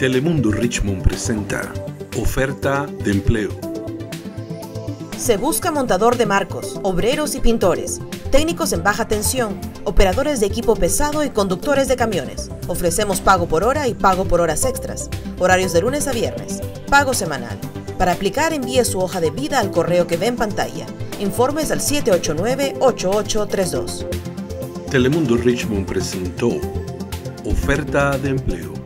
Telemundo Richmond presenta Oferta de empleo. Se busca montador de marcos, obreros y pintores, técnicos en baja tensión, operadores de equipo pesado y conductores de camiones. Ofrecemos pago por hora y pago por horas extras. Horarios de lunes a viernes. Pago semanal. Para aplicar envíe su hoja de vida al correo que ve en pantalla. Informes al 789-8832. Telemundo Richmond presentó Oferta de empleo.